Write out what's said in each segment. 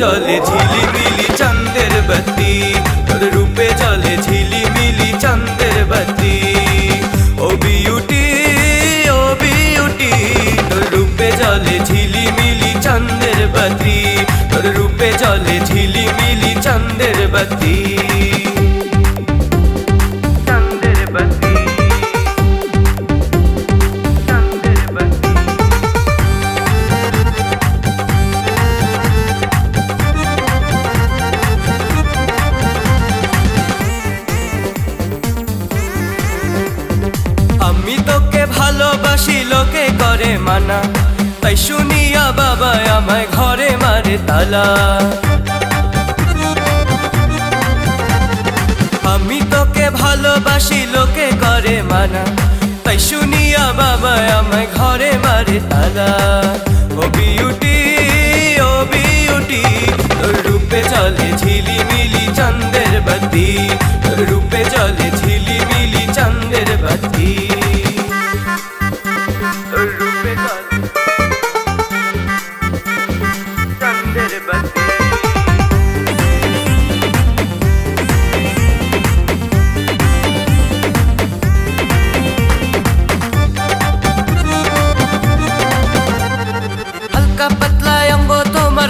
জলে ঝিলিমিলি চাঁদের বাতি ভালোবাসি, লোকে করে মানা। তাই শুনিয়া বাবা আমায় ঘরে মারে তালা। আমি তোকে ভালোবাসি, লোকে করে মানা। তাই শুনিয়া বাবা আমায় ঘরে মারে তালা। ও বিউটি ও বিউটি রূপে চলে ঝিলিমিলি তোর রূপে চলে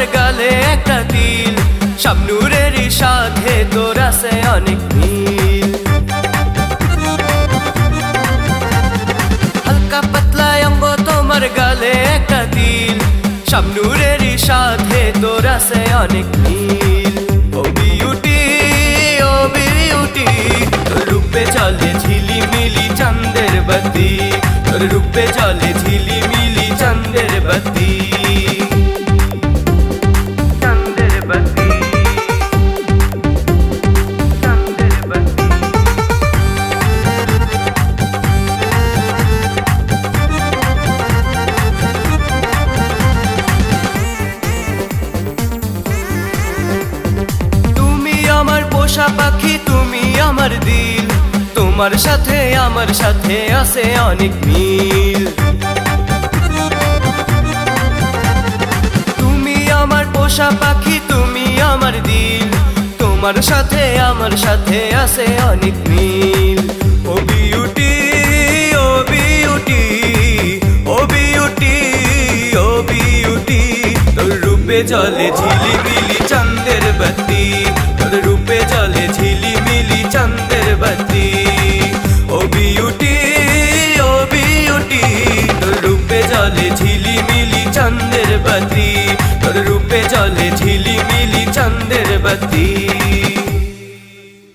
গালে একটা তিল শাবনুরেরই সাথে তোর আছে অনেক মিল হালকা পাতলা অঙ্গ তোমার গালে একটা তিল শাবনুরেরই সাথে তোর আছে অনেক মিল ও বিউটি ও বিউটি তোর রূপে চলে ঝিলিমিলি চাঁদের বাতি তোর রূপে চলে ঝিলিমিলি চাঁদের বাতি পোষা পাখি তুমি আমার দিল। তোমার সাথে আমার সাথে আছে অনেক মিল। তুমি আমার পোষা পাখি, তুমি আমার দিল। তোমার সাথে আমার সাথে আছে অনেক মিল। ও বিউটি ও বিউটি ও বিউটি ও বিউটি। তোর রূপে জলে ঝিলিমিলি। চাঁদের বাতি। তোর রূপে জলে ঝিলিমিলি চাঁদের বাতি। ও বিউটি ও বিউটি, তোর রূপে জলে ঝিলিমিলি চাঁদের বাতি। তোর রূপে জলে ঝিলিমিলি চন্দের বাতি।